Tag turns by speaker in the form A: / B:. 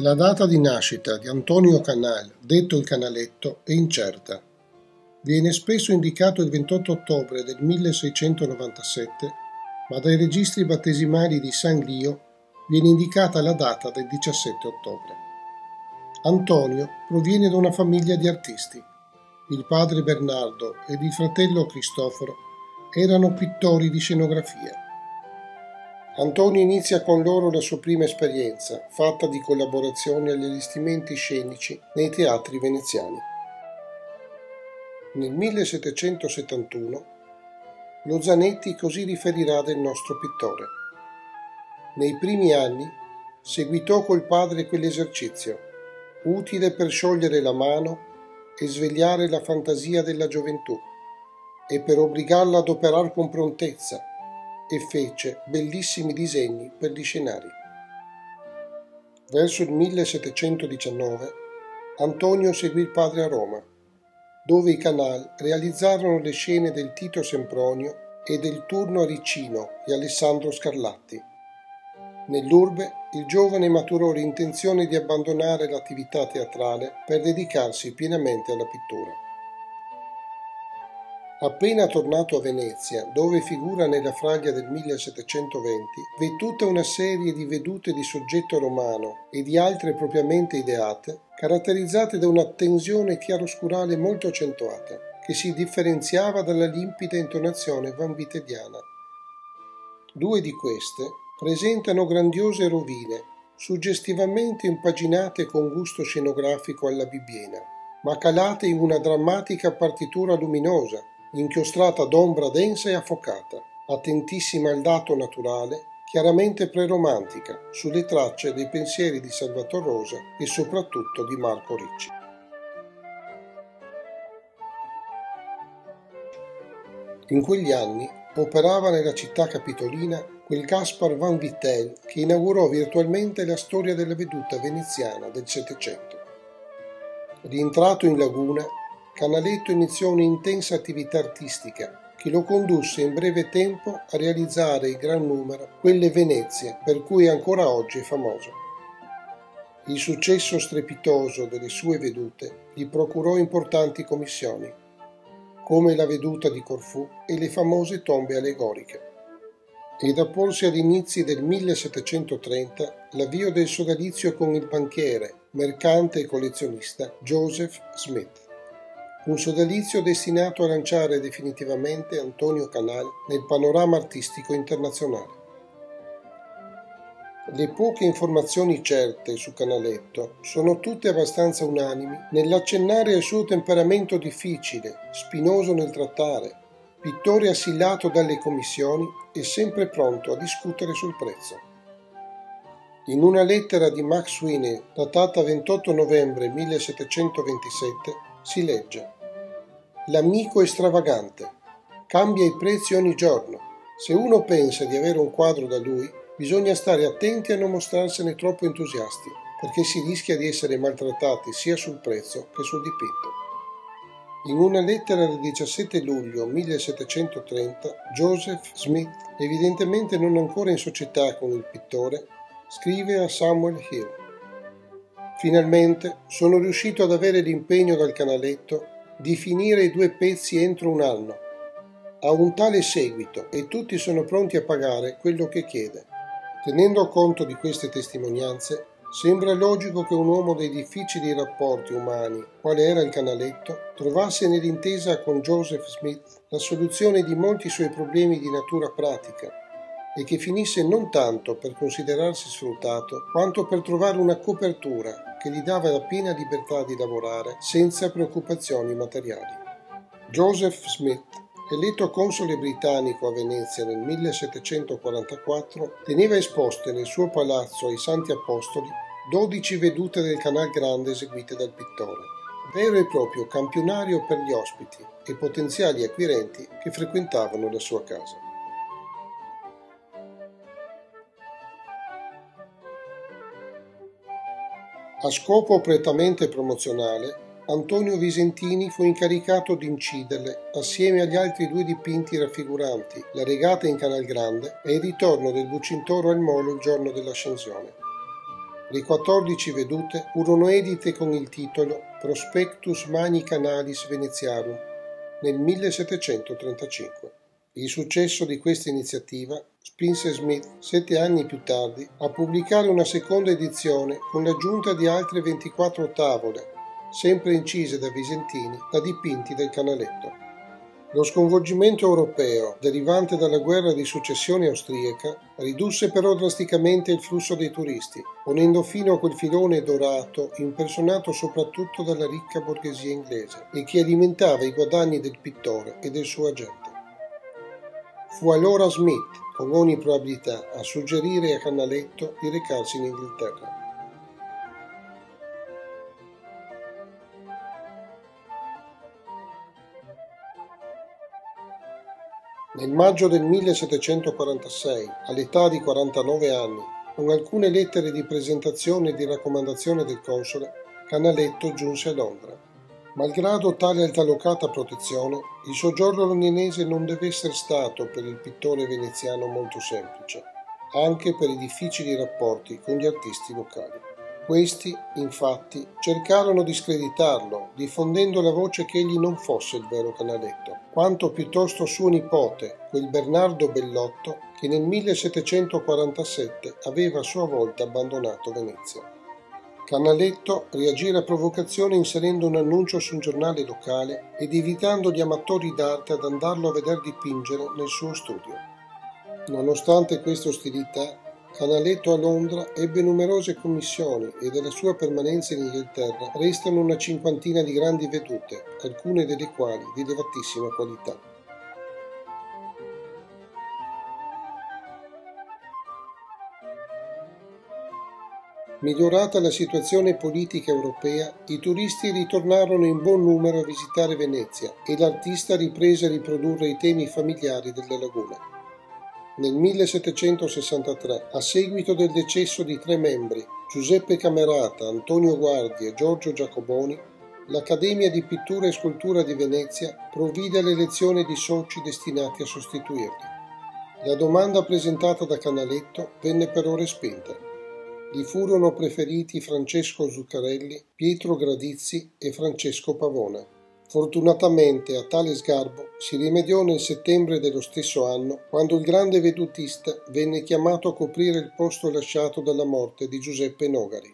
A: La data di nascita di Antonio Canal, detto il Canaletto, è incerta. Viene spesso indicato il 28 ottobre del 1697, ma dai registri battesimali di San Lio viene indicata la data del 17 ottobre. Antonio proviene da una famiglia di artisti. Il padre Bernardo ed il fratello Cristoforo erano pittori di scenografia. Antonio inizia con loro la sua prima esperienza, fatta di collaborazione agli allestimenti scenici nei teatri veneziani. Nel 1771 lo Zanetti così riferirà del nostro pittore. Nei primi anni seguitò col padre quell'esercizio, utile per sciogliere la mano e svegliare la fantasia della gioventù e per obbligarla ad operare con prontezza e fece bellissimi disegni per gli scenari. Verso il 1719 Antonio seguì il padre a Roma dove i Canal realizzarono le scene del Tito Sempronio e del turno a di Alessandro Scarlatti. Nell'urbe il giovane maturò l'intenzione di abbandonare l'attività teatrale per dedicarsi pienamente alla pittura. Appena tornato a Venezia, dove figura nella fraglia del 1720, v'è tutta una serie di vedute di soggetto romano e di altre propriamente ideate, caratterizzate da una tensione chiaroscurale molto accentuata, che si differenziava dalla limpida intonazione vanvitediana. Due di queste presentano grandiose rovine, suggestivamente impaginate con gusto scenografico alla bibbiena, ma calate in una drammatica partitura luminosa, inchiostrata d'ombra densa e affocata, attentissima al dato naturale, chiaramente preromantica, sulle tracce dei pensieri di Salvator Rosa e soprattutto di Marco Ricci. In quegli anni operava nella città capitolina quel Gaspar Van Vittel che inaugurò virtualmente la storia della veduta veneziana del Settecento. Rientrato in laguna, Canaletto iniziò un'intensa attività artistica che lo condusse in breve tempo a realizzare in gran numero quelle Venezie per cui ancora oggi è famoso. Il successo strepitoso delle sue vedute gli procurò importanti commissioni, come la veduta di Corfù e le famose tombe allegoriche. Ed a porsi agli inizi del 1730 l'avvio del sodalizio con il banchiere, mercante e collezionista Joseph Smith un sodalizio destinato a lanciare definitivamente Antonio Canal nel panorama artistico internazionale. Le poche informazioni certe su Canaletto sono tutte abbastanza unanimi nell'accennare al suo temperamento difficile, spinoso nel trattare, pittore assillato dalle commissioni e sempre pronto a discutere sul prezzo. In una lettera di Max Sweeney datata 28 novembre 1727 si legge L'amico estravagante. Cambia i prezzi ogni giorno. Se uno pensa di avere un quadro da lui, bisogna stare attenti a non mostrarsene troppo entusiasti, perché si rischia di essere maltrattati sia sul prezzo che sul dipinto. In una lettera del 17 luglio 1730, Joseph Smith, evidentemente non ancora in società con il pittore, scrive a Samuel Hill. Finalmente sono riuscito ad avere l'impegno dal canaletto di finire i due pezzi entro un anno. Ha un tale seguito e tutti sono pronti a pagare quello che chiede. Tenendo conto di queste testimonianze, sembra logico che un uomo dei difficili rapporti umani, quale era il canaletto, trovasse nell'intesa con Joseph Smith la soluzione di molti suoi problemi di natura pratica e che finisse non tanto per considerarsi sfruttato, quanto per trovare una copertura che gli dava la piena libertà di lavorare senza preoccupazioni materiali. Joseph Smith, eletto console britannico a Venezia nel 1744, teneva esposte nel suo palazzo ai Santi Apostoli 12 vedute del Canal Grande eseguite dal pittore, vero e proprio campionario per gli ospiti e potenziali acquirenti che frequentavano la sua casa. A scopo prettamente promozionale, Antonio Visentini fu incaricato di inciderle, assieme agli altri due dipinti raffiguranti, la regata in Canal Grande e il ritorno del Bucintoro al Molo il giorno dell'ascensione. Le 14 vedute furono edite con il titolo Prospectus Magni Canalis Veneziarum nel 1735. Il successo di questa iniziativa spinse Smith, sette anni più tardi, a pubblicare una seconda edizione con l'aggiunta di altre 24 tavole, sempre incise da Visentini, da dipinti del canaletto. Lo sconvolgimento europeo, derivante dalla guerra di successione austriaca, ridusse però drasticamente il flusso dei turisti, ponendo fine a quel filone dorato impersonato soprattutto dalla ricca borghesia inglese e che alimentava i guadagni del pittore e del suo agente. Fu allora Smith, con ogni probabilità, a suggerire a Canaletto di recarsi in Inghilterra. Nel maggio del 1746, all'età di 49 anni, con alcune lettere di presentazione e di raccomandazione del console, Canaletto giunse a Londra. Malgrado tale altalocata protezione, il soggiorno londinese non deve essere stato per il pittore veneziano molto semplice, anche per i difficili rapporti con gli artisti locali. Questi, infatti, cercarono di screditarlo, diffondendo la voce che egli non fosse il vero Canaletto, quanto piuttosto suo nipote, quel Bernardo Bellotto, che nel 1747 aveva a sua volta abbandonato Venezia. Canaletto reagì alla provocazione inserendo un annuncio su un giornale locale ed invitando gli amatori d'arte ad andarlo a veder dipingere nel suo studio. Nonostante queste ostilità, Canaletto a Londra ebbe numerose commissioni e della sua permanenza in Inghilterra restano una cinquantina di grandi vedute, alcune delle quali di elevatissima qualità. Migliorata la situazione politica europea, i turisti ritornarono in buon numero a visitare Venezia e l'artista riprese a riprodurre i temi familiari delle lagune. Nel 1763, a seguito del decesso di tre membri, Giuseppe Camerata, Antonio Guardi e Giorgio Giacoboni, l'Accademia di Pittura e Scultura di Venezia provvide all'elezione di soci destinati a sostituirli. La domanda presentata da Canaletto venne però respinta. Gli furono preferiti Francesco Zuccarelli, Pietro Gradizzi e Francesco Pavone. Fortunatamente a tale sgarbo si rimediò nel settembre dello stesso anno, quando il grande vedutista venne chiamato a coprire il posto lasciato dalla morte di Giuseppe Nogari.